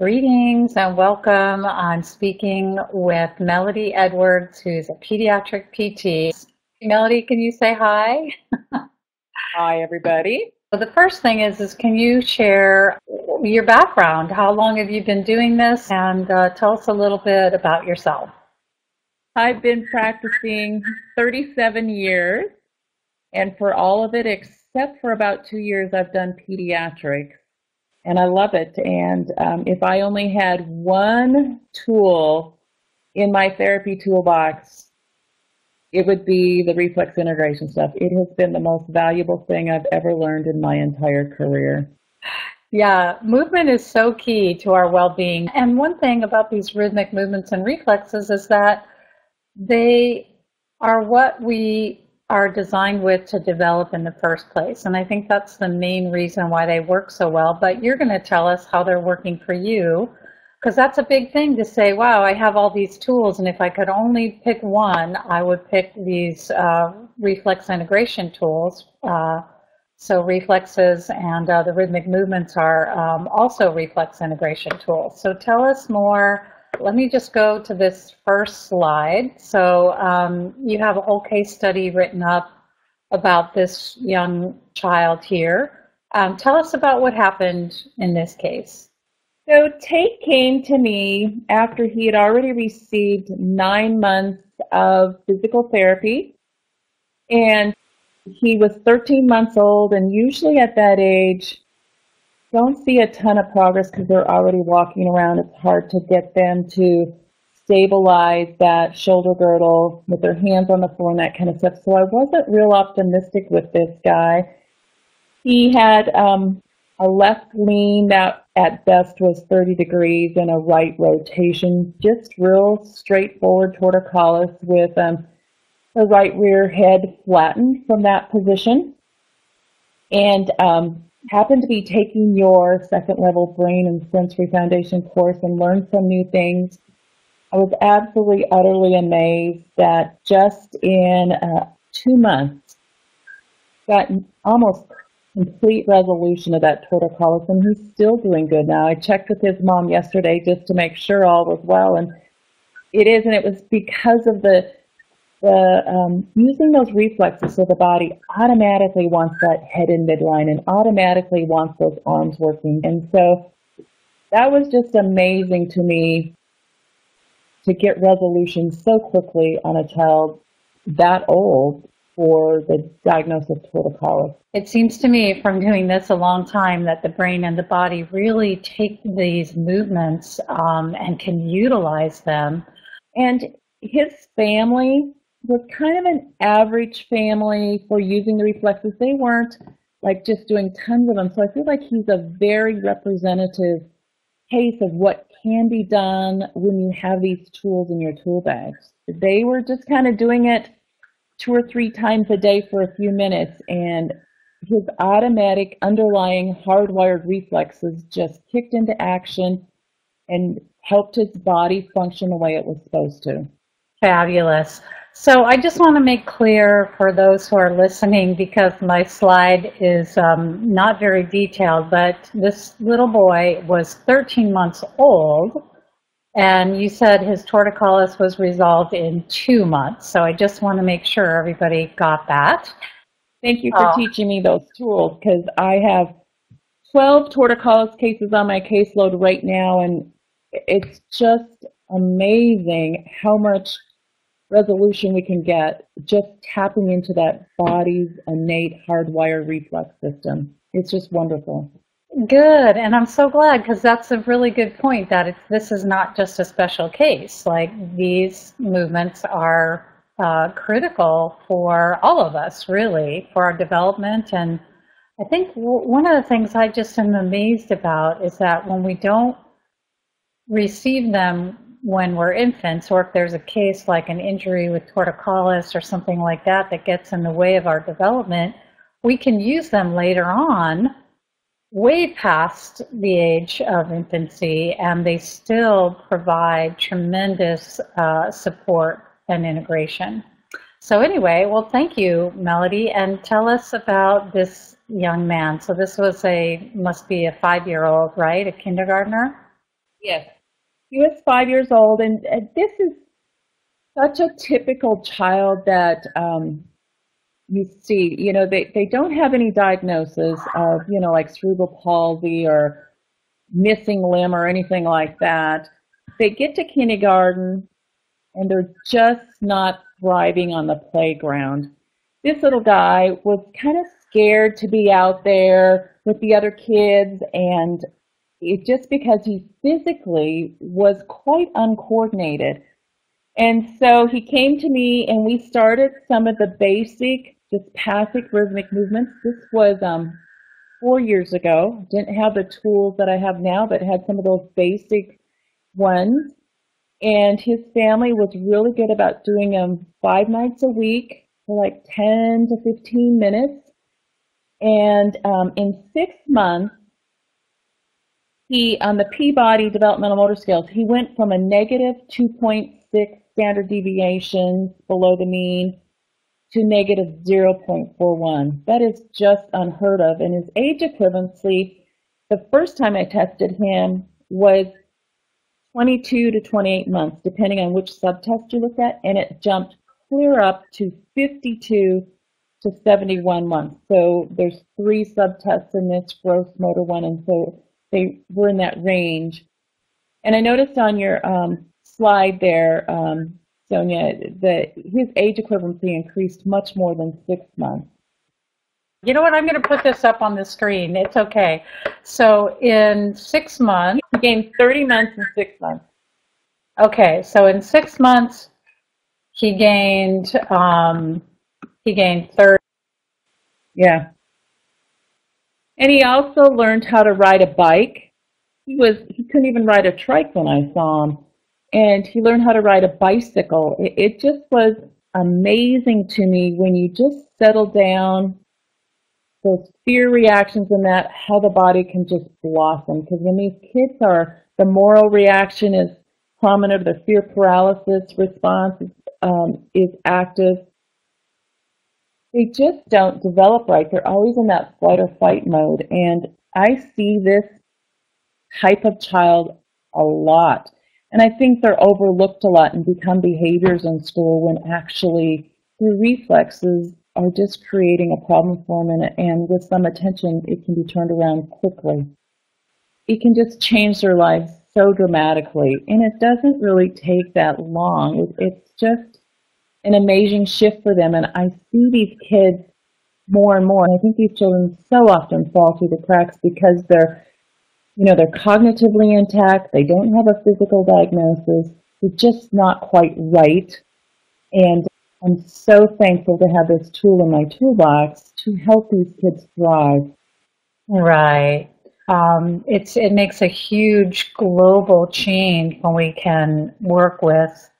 Greetings and welcome. I'm speaking with Melody Edwards, who's a pediatric PT. Melody, can you say hi? hi, everybody. So the first thing is, is can you share your background? How long have you been doing this? And uh, tell us a little bit about yourself. I've been practicing 37 years, and for all of it, except for about two years, I've done pediatrics and I love it. And um, if I only had one tool in my therapy toolbox, it would be the reflex integration stuff. It has been the most valuable thing I've ever learned in my entire career. Yeah, movement is so key to our well-being. And one thing about these rhythmic movements and reflexes is that they are what we are designed with to develop in the first place. And I think that's the main reason why they work so well. But you're going to tell us how they're working for you, because that's a big thing to say, wow, I have all these tools, and if I could only pick one, I would pick these uh, reflex integration tools. Uh, so reflexes and uh, the rhythmic movements are um, also reflex integration tools. So tell us more let me just go to this first slide. So um, you have a whole case study written up about this young child here. Um, tell us about what happened in this case. So Tate came to me after he had already received nine months of physical therapy. And he was 13 months old, and usually at that age, don't see a ton of progress because they're already walking around. It's hard to get them to stabilize that shoulder girdle with their hands on the floor and that kind of stuff. So I wasn't real optimistic with this guy. He had um, a left lean that at best was 30 degrees and a right rotation, just real straightforward torticollis with um, the right rear head flattened from that position. And um, happened to be taking your second level brain and sensory foundation course and learned some new things. I was absolutely, utterly amazed that just in uh, two months, got almost complete resolution of that torticollis, and he's still doing good now. I checked with his mom yesterday just to make sure all was well, and it is, and it was because of the the um, using those reflexes so the body automatically wants that head in midline and automatically wants those arms working. And so that was just amazing to me to get resolution so quickly on a child that old for the diagnosis of torticollis. It seems to me from doing this a long time that the brain and the body really take these movements um, and can utilize them. And his family was kind of an average family for using the reflexes. They weren't like just doing tons of them. So I feel like he's a very representative case of what can be done when you have these tools in your tool bags. They were just kind of doing it two or three times a day for a few minutes and his automatic underlying hardwired reflexes just kicked into action and helped his body function the way it was supposed to. Fabulous. So I just want to make clear for those who are listening, because my slide is um, not very detailed, but this little boy was 13 months old, and you said his torticollis was resolved in two months. So I just want to make sure everybody got that. Thank you for oh. teaching me those tools, because I have 12 torticollis cases on my caseload right now, and it's just amazing how much resolution we can get just tapping into that body's innate hardwired reflex system. It's just wonderful. Good, and I'm so glad because that's a really good point that this is not just a special case. Like these movements are uh, critical for all of us, really, for our development. And I think one of the things I just am amazed about is that when we don't receive them when we're infants, or if there's a case like an injury with torticollis or something like that that gets in the way of our development, we can use them later on, way past the age of infancy, and they still provide tremendous uh, support and integration. So anyway, well, thank you, Melody, and tell us about this young man. So this was a, must be a five-year-old, right, a kindergartner? Yes. He was five years old, and, and this is such a typical child that um, you see. You know, they, they don't have any diagnosis of, you know, like cerebral palsy or missing limb or anything like that. They get to kindergarten and they're just not thriving on the playground. This little guy was kind of scared to be out there with the other kids and it, just because he physically was quite uncoordinated. And so he came to me and we started some of the basic, just passive rhythmic movements. This was um, four years ago. Didn't have the tools that I have now, but had some of those basic ones. And his family was really good about doing them five nights a week for like 10 to 15 minutes. And um, in six months, he, on the Peabody developmental motor scales, he went from a negative 2.6 standard deviation below the mean to negative 0.41. That is just unheard of. And his age equivalency, the first time I tested him was 22 to 28 months, depending on which subtest you looked at, and it jumped clear up to 52 to 71 months. So there's three subtests in this gross motor one, and so they were in that range. And I noticed on your um, slide there, um, Sonia, that his age equivalency increased much more than six months. You know what? I'm going to put this up on the screen. It's okay. So in six months, he gained 30 months in six months. Okay, so in six months, he gained um, he gained 30. Yeah. And he also learned how to ride a bike. He was he couldn't even ride a trike when I saw him and he learned how to ride a bicycle. It, it just was amazing to me when you just settle down those fear reactions and that how the body can just blossom because when these kids are the moro reaction is prominent the fear paralysis response um, is active they just don't develop right they're always in that flight or fight mode and i see this type of child a lot and I think they're overlooked a lot and become behaviors in school when actually their reflexes are just creating a problem for them. And, and with some attention, it can be turned around quickly. It can just change their lives so dramatically. And it doesn't really take that long. It, it's just an amazing shift for them. And I see these kids more and more. And I think these children so often fall through the cracks because they're you know, they're cognitively intact, they don't have a physical diagnosis, they're just not quite right. And I'm so thankful to have this tool in my toolbox to help these kids thrive. Right. Um, it's it makes a huge global change when we can work with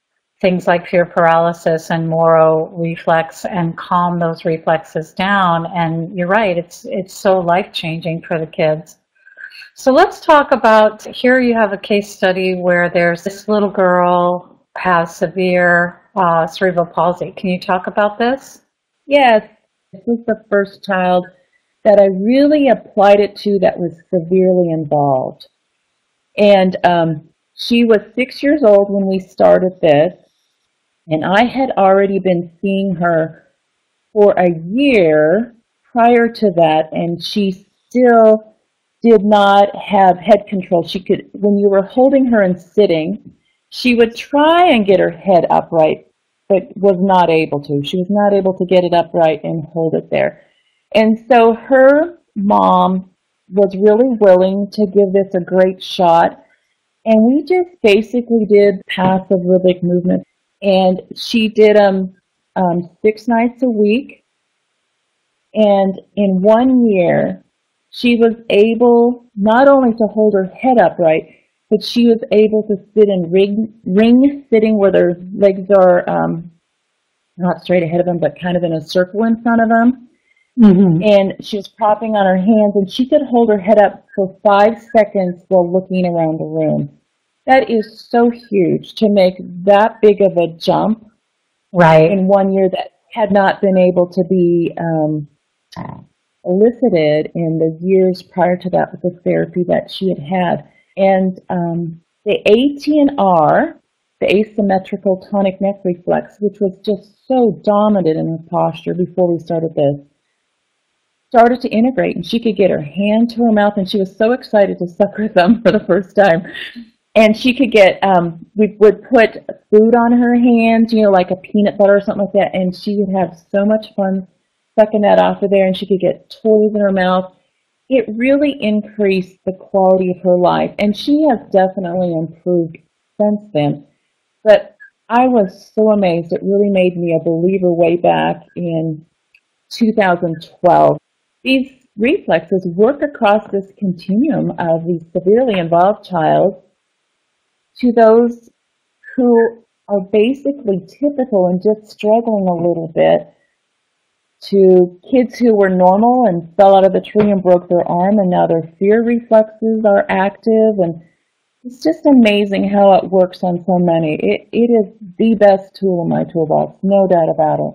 things like fear paralysis and moro reflex and calm those reflexes down. And you're right, it's it's so life changing for the kids. So let's talk about, here you have a case study where there's this little girl has severe uh, cerebral palsy. Can you talk about this? Yes, this is the first child that I really applied it to that was severely involved. And um, she was six years old when we started this, and I had already been seeing her for a year prior to that, and she still did not have head control. She could, when you were holding her and sitting, she would try and get her head upright, but was not able to. She was not able to get it upright and hold it there. And so her mom was really willing to give this a great shot. And we just basically did passive rhythmic movement. And she did them um, six nights a week. And in one year, she was able not only to hold her head upright, but she was able to sit in ring, ring sitting where their legs are um, not straight ahead of them, but kind of in a circle in front of them. Mm-hmm. And she was propping on her hands, and she could hold her head up for five seconds while looking around the room. That is so huge to make that big of a jump right. in one year that had not been able to be um, elicited in the years prior to that with the therapy that she had had. And um, the ATNR, the asymmetrical tonic neck reflex, which was just so dominant in her posture before we started this, started to integrate and she could get her hand to her mouth and she was so excited to suck her thumb for the first time. And she could get, um, we would put food on her hands, you know, like a peanut butter or something like that, and she would have so much fun sucking that off of there and she could get toys in her mouth. It really increased the quality of her life and she has definitely improved since then. But I was so amazed. It really made me a believer way back in 2012. These reflexes work across this continuum of the severely involved child to those who are basically typical and just struggling a little bit to kids who were normal and fell out of the tree and broke their arm and now their fear reflexes are active and it's just amazing how it works on so many. It, it is the best tool in my toolbox, no doubt about it.